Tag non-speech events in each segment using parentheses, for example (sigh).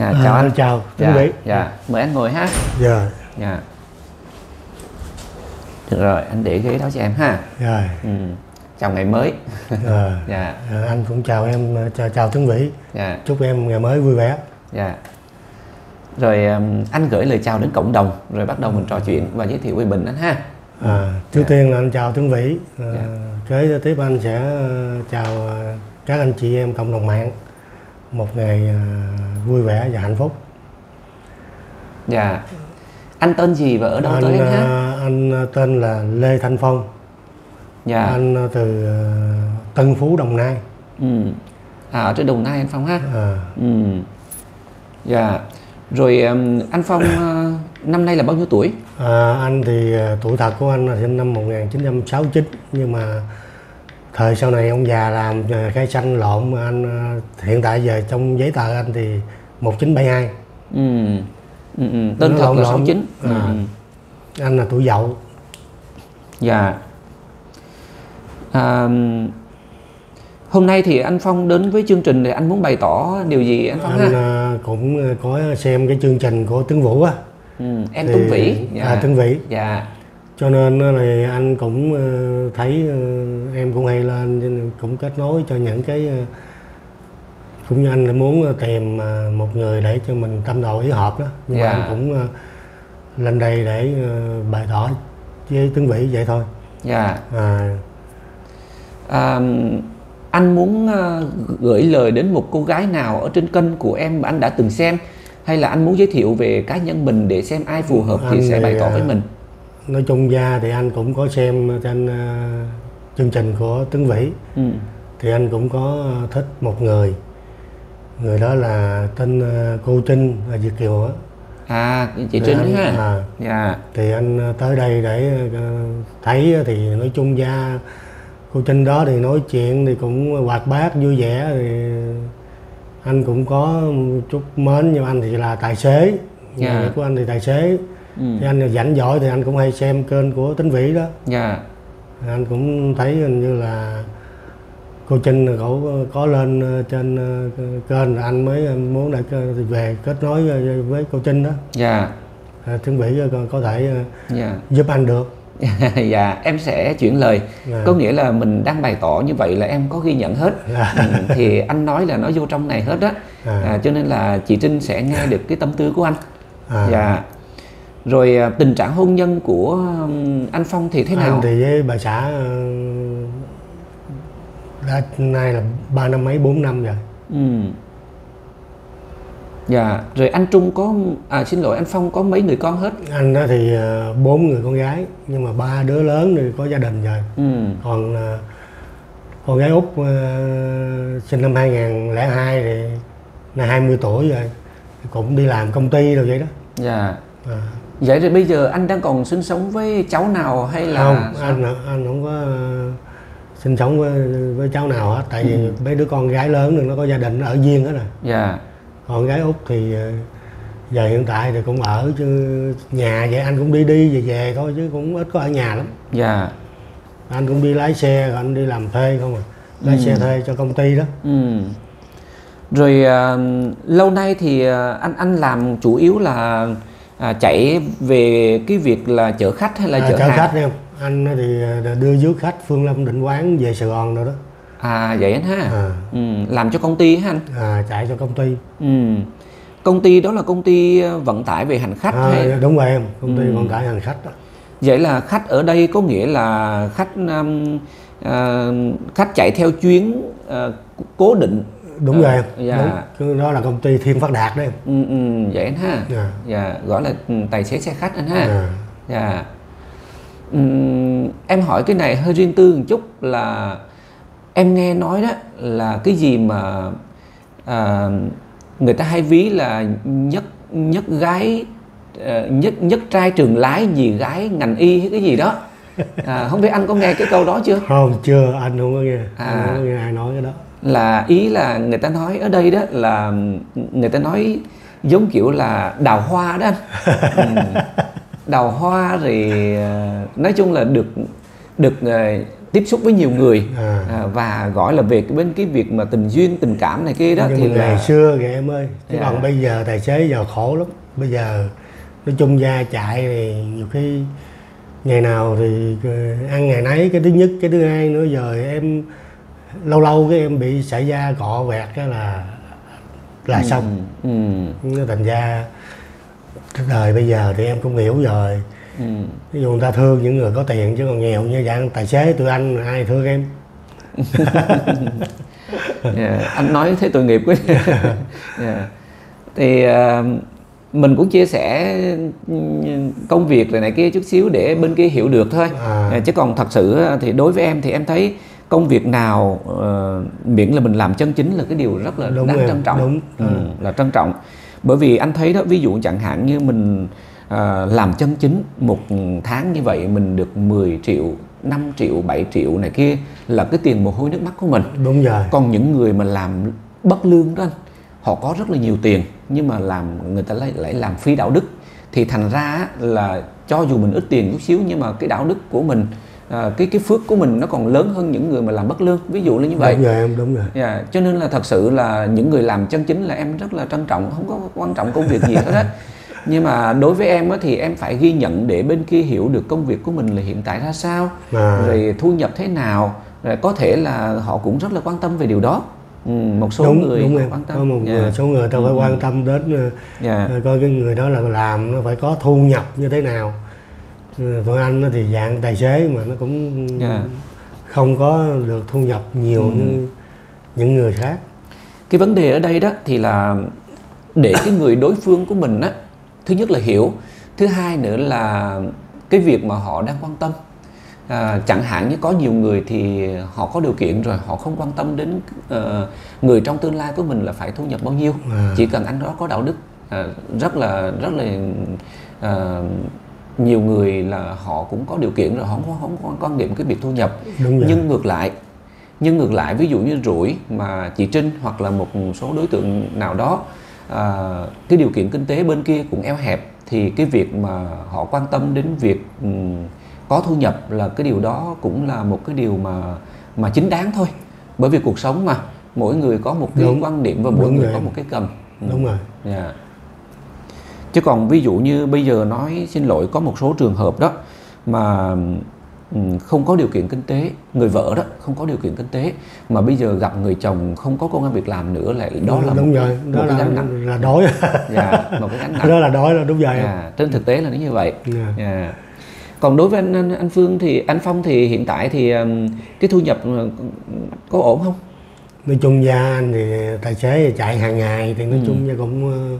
dạ chào À, anh chào dạ, Tuấn Vĩ. dạ mời anh ngồi ha Dạ, dạ được rồi anh để ghế đó cho em ha rồi. ừ. chào ngày mới Ờ, dạ ờ, (laughs) anh cũng chào em, chào, chào Tuấn Vĩ. dạ Chúc em ngày mới vui vẻ. dạ rồi um, anh gửi lời chào đến cộng đồng rồi bắt đầu mình trò chuyện và giới thiệu về mình anh ha À, trước Dạ. tiên là anh chào Tuấn Vĩ. Ờ, Dạ. Kế tiếp anh sẽ chào các anh chị em cộng đồng mạng. Một ngày ờ, vui vẻ và hạnh phúc. dạ anh tên gì và ở đâu anh, tới anh ha ờ, anh tên là Lê Thanh Phong. dạ Anh từ ờ, Tân Phú, Đồng Nai. ừ. à, ở trên đồng nai anh phong ha À, ừ. dạ rồi anh phong năm nay là bao nhiêu tuổi À, anh thì à, tuổi thật của anh là sinh năm 1969 nhưng mà thời sau này ông già làm à, cây xanh lộn anh à, hiện tại giờ trong giấy tờ anh thì 1972 ừ. Ừ, ừ. tên thật là lộn. 69 ừ. À. ừ. anh là tuổi dậu Dạ. À, hôm nay thì anh Phong đến với chương trình thì anh muốn bày tỏ điều gì anh Phong anh ha? à, cũng à, có xem cái chương trình của Tướng Vũ á Ừ, em thì- Tuấn Vĩ. à, Tuấn Vĩ Dạ. Cho nên là anh cũng à, thấy à, em cũng hay lên cũng kết nối cho những cái à, cũng như anh là muốn tìm một người để cho mình tâm đầu ý hợp đó nhưng Dạ. mà anh cũng à, lên đây để bày tỏ với Tuấn Vĩ vậy thôi Dạ. à, À, anh muốn ờ, gửi lời đến một cô gái nào ở trên kênh của em mà anh đã từng xem hay là anh muốn giới thiệu về cá nhân mình để xem ai phù hợp thì Anh sẽ thì, bày tỏ với mình. Nói chung ra thì anh cũng có xem trên à, chương trình của Tuấn Vĩ Ừ. thì anh cũng có à, thích một người người đó là tên à, cô Trinh là Việt Kiều á À, chị Trinh anh- ha. à, Dạ. thì anh tới đây để thấy thì nói chung ra cô Trinh đó thì nói chuyện thì cũng hoạt bát vui vẻ thì anh cũng có chút mến nhưng anh thì là tài xế Dạ. nghề của anh thì tài xế Ừ. thì anh rảnh giỏi thì anh cũng hay xem kênh của Tính Vĩ đó Dạ. anh cũng thấy hình như là cô Trinh cổ có lên ờ, trên ờ, kênh là anh mới muốn để cơ- về kết nối ờ, với cô Trinh đó Dạ. à, Tuấn Vĩ có, thể ờ, Dạ. giúp anh được (laughs) dạ em sẽ chuyển lời Dạ. có nghĩa là mình đang bày tỏ như vậy là em có ghi nhận hết Dạ. ừ, thì anh nói là nó vô trong này hết á À. à, cho nên là chị Trinh sẽ nghe được cái tâm tư của anh dạ rồi à, tình trạng hôn nhân của anh Phong thì thế nào? anh thì với bà xã ờ, đã nay là ba năm mấy bốn năm rồi. Ừ. dạ rồi anh Trung có à xin lỗi anh Phong có mấy người con hết? Anh đó thì ờ, bốn người con gái nhưng mà ba đứa lớn thì có gia đình rồi. Ừ. còn ờ, con gái út sinh năm 2002 thì là 20 tuổi rồi cũng đi làm công ty rồi vậy đó. Dạ. À, vậy rồi bây giờ anh đang còn sinh sống với cháu nào hay là không anh anh không có ờ, sinh sống với, với cháu nào hết. Tại vì Ừ. mấy đứa con gái lớn thì nó có gia đình nó ở riêng hết rồi. Dạ. Còn gái út thì ờ, giờ hiện tại thì cũng ở chứ nhà vậy anh cũng đi đi về về thôi chứ cũng ít có ở nhà lắm. Dạ. Anh cũng đi lái xe rồi anh đi làm thuê không à? Lái Ừ. xe thuê cho công ty đó. Ừ. Rồi à, lâu nay thì anh anh làm chủ yếu là à, chạy về cái việc là chở khách hay là à, chở chở hàng? khách em anh thì ờ, đưa rước khách Phương Lâm Định Quán về Sài Gòn rồi đó À vậy anh ha. à, Ừ, làm cho công ty hả anh? à, chạy cho công ty Ừ. Công ty đó là công ty vận tải về hành khách hay à, đúng rồi em công ty Ừ. vận tải hành khách đó. vậy là khách ở đây có nghĩa là khách um, à, khách chạy theo chuyến à, cố định. Đúng rồi À, em dạ. đúng đó là công ty Thiên Phát Đạt đó em Ừ, ừ, vậy anh ha. à, Dạ, gọi là ừ, tài xế xe khách anh ha. à, Dạ. Ừm, em hỏi cái này hơi riêng tư một chút là em nghe nói đó là cái gì mà à, người ta hay ví là nhất nhất gái ờ, nhất nhất trai trường lái gì gái ngành y hay cái gì đó (laughs) à, không biết anh có nghe cái câu đó chưa không chưa anh không có nghe À. anh không có nghe ai nói cái đó là ý là người ta nói ở đây đó là người ta nói giống kiểu là đào hoa đó anh (laughs) ừ. đào hoa rồi ờ, nói chung là được được ờ, tiếp xúc với nhiều người À. à, và gọi là về cái bên cái việc mà tình duyên tình cảm này kia đó nhưng thì ngày là xưa kìa em ơi chứ Dạ. còn bây giờ tài xế giờ khổ lắm bây giờ nói chung gia chạy thì nhiều khi ngày nào thì ăn ngày nấy cái thứ nhất cái thứ hai nữa giờ em lâu lâu cái em bị xảy ra cọ vẹt cái là là xong ừ, thành ra cái đời bây giờ thì em cũng hiểu rồi ừ. ví dụ người ta thương những người có tiền chứ còn nghèo như dạng tài xế tụi anh ai thương em Yeah, (laughs) anh nói thế tội nghiệp quá yeah. (laughs) thì à, mình cũng chia sẻ ừ, công việc này này kia chút xíu để bên kia hiểu được thôi À. À, chứ còn thật sự thì đối với em thì em thấy công việc nào ờ, miễn là mình làm chân chính là cái điều rất là Đúng đáng em, trân trọng. đúng. ừ, là trân trọng. Bởi vì anh thấy đó ví dụ chẳng hạn như mình à, làm chân chính một tháng như vậy mình được 10 triệu 5 triệu 7 triệu này kia là cái tiền mồ hôi nước mắt của mình. Đúng rồi. Còn những người mà làm bất lương đó anh họ có rất là nhiều tiền nhưng mà làm người ta lại lại làm phi đạo đức. Thì thành ra là cho dù mình ít tiền chút xíu nhưng mà cái đạo đức của mình à, cái cái phước của mình nó còn lớn hơn những người mà làm bất lương ví dụ là như vậy. Đúng rồi em đúng rồi. Dạ, cho nên là thật sự là những người làm chân chính là em rất là trân trọng không có quan trọng công việc gì hết á. (laughs) Nhưng mà đối với em á, thì em phải ghi nhận để bên kia hiểu được công việc của mình là hiện tại ra sao À. rồi thu nhập thế nào rồi có thể là họ cũng rất là quan tâm về điều đó. Ừ, một số đúng người đúng em. quan tâm. Có một Dạ. người, số người ta phải quan tâm đến ờ, Dạ. coi cái người đó là làm nó phải có thu nhập như thế nào Tụi anh nó thì dạng tài xế mà nó cũng Dạ. không có được thu nhập nhiều như những người khác cái vấn đề ở đây đó thì là để cái người đối phương của mình á thứ nhất là hiểu thứ hai nữa là cái việc mà họ đang quan tâm à, chẳng hạn như có nhiều người thì họ có điều kiện rồi họ không quan tâm đến ờ, người trong tương lai của mình là phải thu nhập bao nhiêu À. chỉ cần anh đó có đạo đức à, rất là rất là à, nhiều người là họ cũng có điều kiện rồi họ không có, không có quan niệm cái việc thu nhập nhưng ngược lại nhưng ngược lại ví dụ như rủi mà chị Trinh hoặc là một số đối tượng nào đó à, cái điều kiện kinh tế bên kia cũng eo hẹp thì cái việc mà họ quan tâm đến việc ừm, có thu nhập là cái điều đó cũng là một cái điều mà mà chính đáng thôi bởi vì cuộc sống mà mỗi người có một cái Đúng. quan điểm và mỗi Đúng người rồi có một cái cầm Ừ. đúng rồi Dạ. Chứ còn ví dụ như bây giờ nói xin lỗi có một số trường hợp đó mà ừm, không có điều kiện kinh tế, người vợ đó không có điều kiện kinh tế mà bây giờ gặp người chồng không có công an việc làm nữa lại đó là đúng một, rồi cái- đó một cái là gánh nặng. là đói (laughs) Dạ, một cái gánh nặng. đó là đói là đúng rồi Dạ, trên thực tế là nó như vậy. Dạ. Dạ. Còn đối với anh, anh anh Phương thì anh Phong thì hiện tại thì cái thu nhập ờ, có ổn không? nói chung gia anh thì tài xế chạy hàng ngày thì nói chung gia cũng ờ,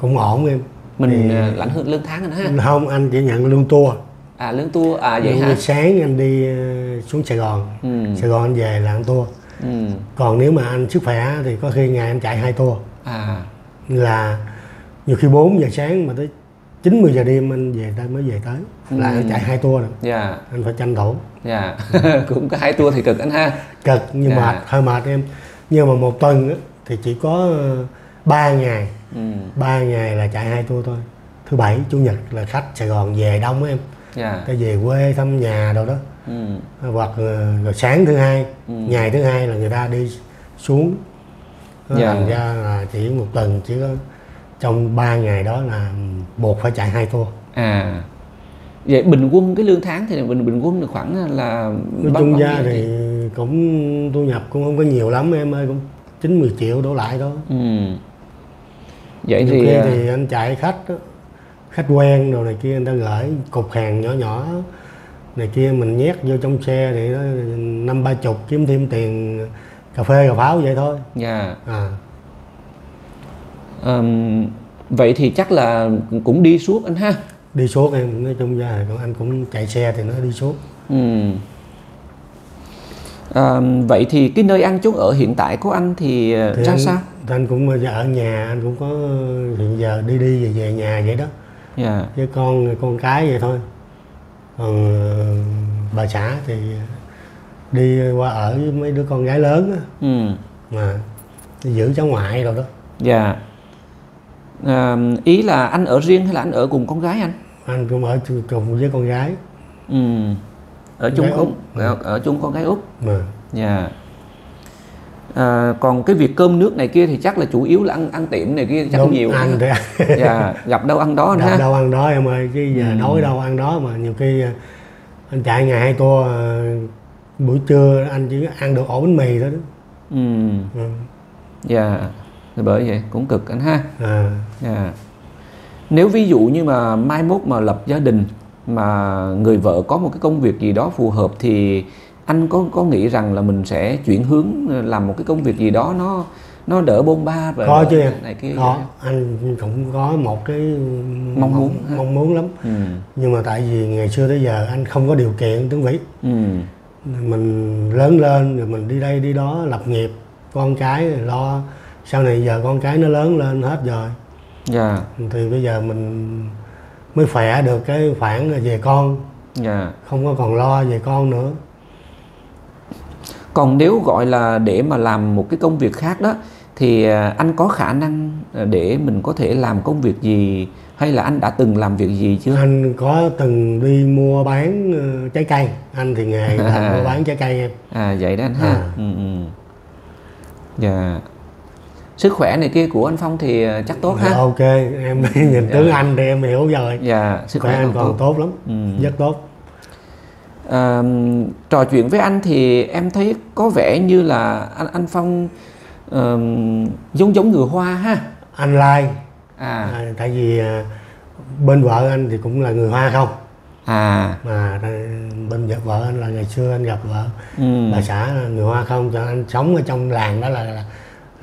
cũng ổn em Mình Thì- ờ, lãnh hưởng lương tháng anh ha. không anh chỉ nhận lương tour. À lương tour à vậy Lương hả? sáng anh đi ờ, xuống Sài Gòn. Ừ. Sài Gòn anh về là ăn tour. Ừ. còn nếu mà anh sức khỏe thì có khi ngày anh chạy hai tour. À. Là nhiều khi 4 giờ sáng mà tới 9 10 giờ đêm anh về tới mới về tới. Là anh chạy hai tour rồi. Dạ. Anh phải tranh thủ. Dạ. (laughs) Cũng có hai tour thì cực anh ha. Cực nhưng Dạ. mệt hơi mệt em. Nhưng mà một tuần thì chỉ có 3 ngày ừ. ba ngày là chạy hai tour thôi thứ bảy chủ nhật là khách Sài Gòn về đông em dạ ta về quê thăm nhà đâu đó ừ. hoặc ờ, rồi sáng thứ hai Ừ. ngày thứ hai là người ta đi xuống Nó Dạ. thành ra là chỉ một tuần chỉ có trong 3 ngày đó là buộc phải chạy hai tour à vậy bình quân cái lương tháng thì bình bình quân được khoảng là nói chung gia nhiêu thì cũng thu nhập cũng không có nhiều lắm em ơi cũng chín mười triệu đổ lại thôi ừ. Vậy nhiều thì khi à, thì anh chạy khách khách quen đồ này kia người ta gửi cục hàng nhỏ nhỏ này kia mình nhét vô trong xe thì nó năm ba chục kiếm thêm tiền cà phê cà pháo vậy thôi. Dạ. À. Ờm, vậy thì chắc là cũng đi suốt anh ha? Đi suốt em nói chung ra còn anh cũng chạy xe thì nó đi suốt. Ừ. Ờm, vậy thì cái nơi ăn chốn ở hiện tại của anh thì, ờ, thì ra anh, sao? anh cũng ở nhà anh cũng có hiện giờ đi đi về về nhà vậy đó. Dạ. Với con con cái vậy thôi. Còn ờ, bà xã thì đi qua ở với mấy đứa con gái lớn á. Ừ. mà giữ cháu ngoại rồi đó. Dạ. À, ý là anh ở riêng hay là anh ở cùng con gái anh? Anh cũng ở chung với con gái. Ừ. ở chung Gái không Úc. ở, ở chung con gái út mà dạ. À, còn cái việc cơm nước này kia thì chắc là chủ yếu là ăn ăn tiệm này kia chắc đúng nhiều. ăn (laughs) thì dạ gặp đâu ăn đó đâu, ha. đâu ăn đó em ơi chứ giờ Ừ. đói đâu ăn đó mà nhiều khi à, anh chạy ngày hai tour à, buổi trưa anh chỉ ăn được ổ bánh mì thôi đó. Ừ. Ừ. dạ thì bởi vậy cũng cực anh ha. À, dạ. Nếu ví dụ như mà mai mốt mà lập gia đình mà người vợ có một cái công việc gì đó phù hợp thì anh có có nghĩ rằng là mình sẽ chuyển hướng làm một cái công việc gì đó nó nó đỡ bôn ba và có chứ. này kia? Có anh cũng có một cái Mong muốn ha. mong muốn lắm. Ừ. Nhưng mà tại vì ngày xưa tới giờ anh không có điều kiện tướng vĩ ừ. Mình lớn lên rồi mình đi đây đi đó lập nghiệp con cái lo. Sau này giờ con cái nó lớn lên hết rồi. Dạ. Thì bây giờ mình mới khỏe được cái khoản về con. Dạ. Không có còn lo về con nữa. Còn nếu gọi là để mà làm một cái công việc khác đó thì à, anh có khả năng à, để mình có thể làm công việc gì? Hay là anh đã từng làm việc gì chưa? Anh có từng đi mua bán ờ, trái cây. Anh thì nghề là (laughs) mua bán trái cây em. À vậy đó anh ha. À. ừ, ừ. dạ sức khỏe này kia của anh Phong thì à, chắc tốt Dạ, ha ok. Em (laughs) nhìn tướng anh thì em hiểu rồi. Dạ sức khỏe khỏe anh còn tốt. tốt lắm. Ừ. rất tốt. À, trò chuyện với anh thì em thấy có vẻ như là anh anh Phong ờm, giống giống người Hoa ha? Anh lai. À. À, tại vì à, bên vợ anh thì cũng là người hoa không? À. Mà bên vợ, vợ anh là ngày xưa anh gặp vợ. Ừ, bà xã người hoa không? Cho anh sống ở trong làng đó là là,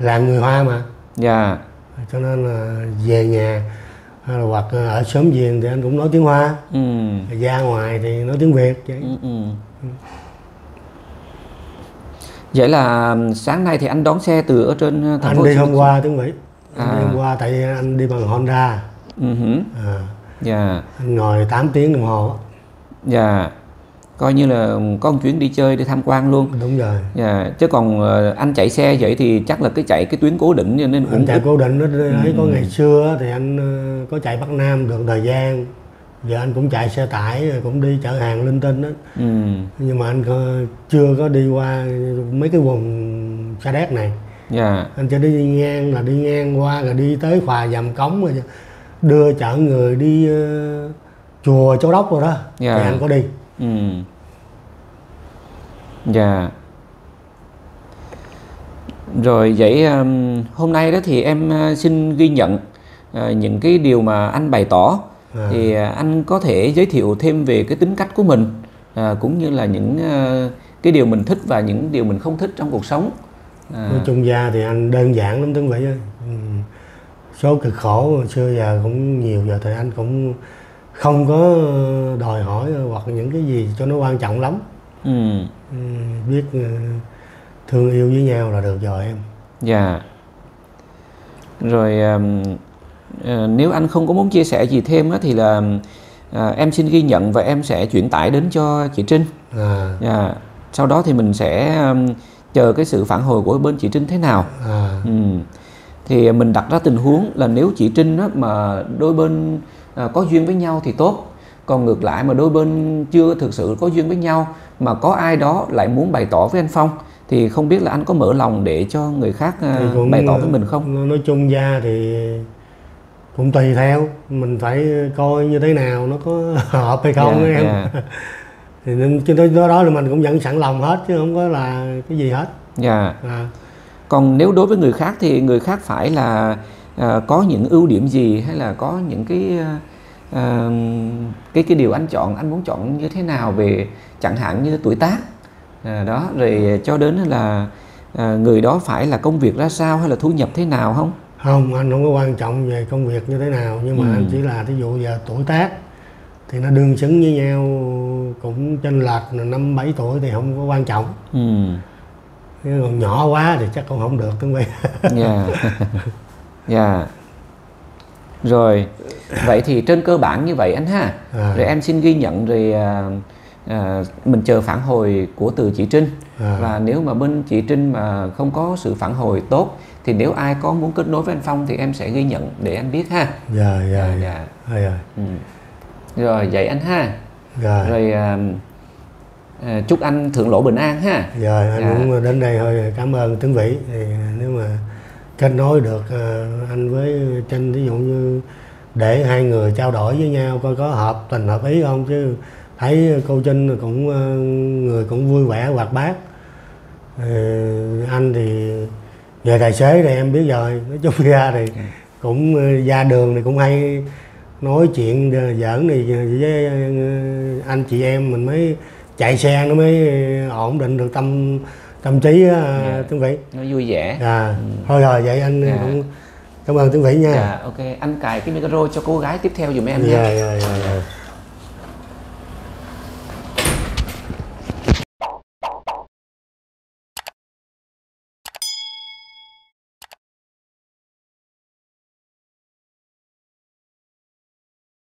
là người hoa mà. Dạ. Cho nên là về nhà hay là hoặc ở xóm giềng thì anh cũng nói tiếng hoa. Ừ, ra ngoài thì nói tiếng việt vậy. Ừ, ừ. vậy là sáng nay thì anh đón xe từ ở trên thành anh phố đi hôm qua tiếng mỹ. Anh đi À. hôm qua tại anh đi bằng honda. Ừ, à, dạ. Anh ngồi 8 tiếng đồng hồ. Dạ coi như là có một chuyến đi chơi đi tham quan luôn. Đúng rồi. Dạ chứ còn ờ, anh chạy xe vậy thì chắc là cái chạy cái tuyến cố định cho nên anh cũng chạy cố định đó Ừ. đấy có ngày xưa thì anh ờ, có chạy bắc nam được thời gian. Giờ anh cũng chạy xe tải rồi cũng đi chở hàng linh tinh đó ừ. nhưng mà anh chưa có đi qua mấy cái vùng sa đéc này. Dạ. Anh chỉ đi ngang là đi ngang qua rồi đi tới phà dầm cống rồi đưa chở người đi ờ, chùa châu đốc rồi đó. Dạ. thì anh có đi Ừ. Dạ. Rồi vậy um, hôm nay đó thì em uh, xin ghi nhận uh, những cái điều mà anh bày tỏ À. thì uh, anh có thể giới thiệu thêm về cái tính cách của mình uh, cũng như là những uh, cái điều mình thích và những điều mình không thích trong cuộc sống. À, nói chung ra thì anh đơn giản lắm tướng ơi ừ. số cực khổ xưa giờ cũng nhiều giờ thì anh cũng không có đòi hỏi hoặc những cái gì cho nó quan trọng lắm ừ. ừ, biết ờ, thương yêu với nhau là được rồi em Dạ. Rồi um, ờ, nếu anh không có muốn chia sẻ gì thêm á, thì là ờ, em xin ghi nhận và em sẽ chuyển tải đến cho chị Trinh. à, Dạ. Sau đó thì mình sẽ um, chờ cái sự phản hồi của bên chị Trinh thế nào. à, Ừ. Thì mình đặt ra tình huống là nếu chị Trinh á, mà đôi bên có duyên với nhau thì tốt. Còn ngược lại mà đôi bên chưa thực sự có duyên với nhau mà có ai đó lại muốn bày tỏ với anh Phong thì không biết là anh có mở lòng để cho người khác cũng, bày tỏ với mình không? nói- chung ra thì cũng tùy theo mình phải coi như thế nào nó có (laughs) hợp hay không Dạ, em dạ. (laughs) thì nên trên đó, đó, là mình cũng vẫn sẵn lòng hết chứ không có là cái gì hết Dạ. à, Còn nếu đối với người khác thì người khác phải là à, có những ưu điểm gì hay là có những cái à, à, cái cái điều anh chọn anh muốn chọn như thế nào về chẳng hạn như tuổi tác à, đó rồi cho đến là à, người đó phải là công việc ra sao hay là thu nhập thế nào không? không anh không có quan trọng về công việc như thế nào nhưng mà Ừ. anh chỉ là ví dụ giờ tuổi tác thì nó đương xứng với nhau cũng chênh lệch là năm bảy tuổi thì không có quan trọng Ừ. Còn nhỏ quá thì chắc cũng không được tương vậy (laughs) Dạ. Dạ. Rồi, vậy thì trên cơ bản như vậy anh ha. À. Rồi em xin ghi nhận rồi à, à, mình chờ phản hồi của từ chị Trinh. À. Và nếu mà bên chị Trinh mà không có sự phản hồi tốt thì nếu ai có muốn kết nối với anh Phong thì em sẽ ghi nhận để anh biết ha. dạ dạ dạ Dạ. rồi rồi Ừ. Rồi vậy anh ha. rồi Rồi à, à, chúc anh thượng lộ bình an ha rồi anh Dạ. cũng đến đây thôi cảm ơn tướng vĩ thì nếu mà kết nối được ờ, anh với trinh ví dụ như để hai người trao đổi với nhau coi có hợp tình hợp ý không? Chứ thấy cô trinh cũng ờ, người cũng vui vẻ hoạt bát. Ờ, anh thì về tài xế thì em biết rồi nói chung ra thì cũng ờ, ra đường thì cũng hay nói chuyện giỡn thì với anh chị em mình mới chạy xe nó mới ổn định được tâm tâm trí á Dạ. tướng vĩ. Nó vui vẻ. À thôi rồi vậy anh Dạ. cũng cảm ơn tướng vĩ nha. Dạ ok. Anh cài cái micro cho cô gái tiếp theo dùm em nha. Dạ dạ dạ dạ